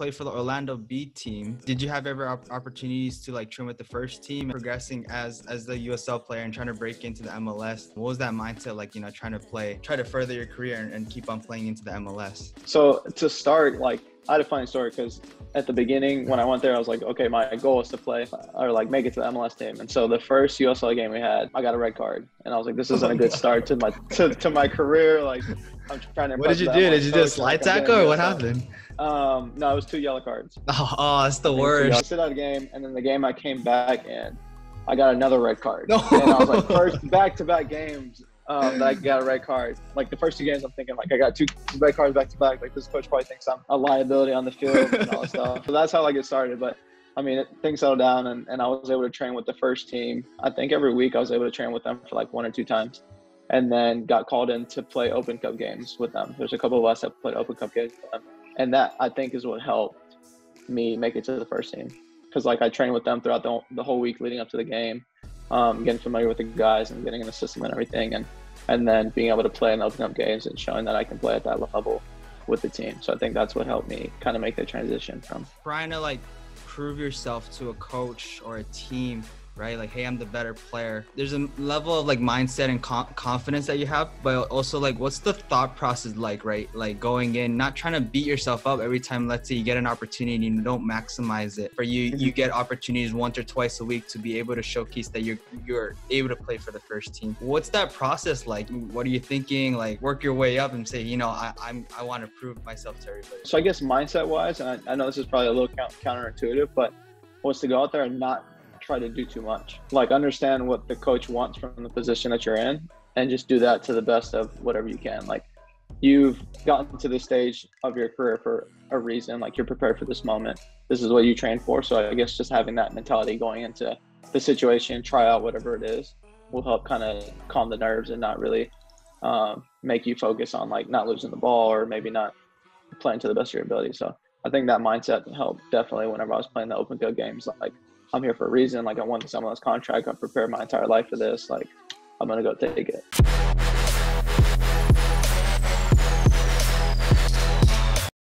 play for the Orlando B team. Did you have ever op- opportunities to like train with the first team, progressing as as the USL player and trying to break into the MLS? What was that mindset like? You know, trying to play, try to further your career and, and keep on playing into the MLS. So to start, like I had a funny story because at the beginning when I went there, I was like, okay, my goal is to play or like make it to the MLS team. And so the first USL game we had, I got a red card, and I was like, this isn't a good start to my to, to my career. Like I'm trying to. What did you do? Did you do a slide tackle or what happened? Um, no, it was two yellow cards. Oh, oh that's the worst. I sit out a game, and then the game I came back in, I got another red card. No. And I was like, first back to back games um, that I got a red card. Like the first two games, I'm thinking like I got two red cards back to back. Like this coach probably thinks I'm a liability on the field and all that stuff. So that's how I get started. But I mean, it, things settled down, and, and I was able to train with the first team. I think every week I was able to train with them for like one or two times, and then got called in to play Open Cup games with them. There's a couple of us that played Open Cup games with them, and that I think is what helped me make it to the first team because like I trained with them throughout the, the whole week leading up to the game, um, getting familiar with the guys and getting in the system and everything, and and then being able to play and Open Cup games and showing that I can play at that level with the team. So I think that's what helped me kind of make the transition from trying to like prove yourself to a coach or a team right? Like, hey, I'm the better player. There's a level of like mindset and com- confidence that you have, but also like, what's the thought process like, right? Like going in, not trying to beat yourself up every time. Let's say you get an opportunity and you don't maximize it. For you, you mm-hmm. get opportunities once or twice a week to be able to showcase that you're you're able to play for the first team. What's that process like? What are you thinking? Like, work your way up and say, you know, I, I'm I want to prove myself to everybody. So I guess mindset wise, and I, I know this is probably a little counterintuitive, but was to go out there and not try to do too much. Like understand what the coach wants from the position that you're in and just do that to the best of whatever you can. Like you've gotten to this stage of your career for a reason. Like you're prepared for this moment. This is what you train for. So I guess just having that mentality going into the situation, try out whatever it is, will help kind of calm the nerves and not really um, make you focus on like not losing the ball or maybe not playing to the best of your ability. So I think that mindset helped definitely whenever I was playing the Open Cup games. Like I'm here for a reason. Like I want this MLS contract. I've prepared my entire life for this. Like I'm gonna go take it.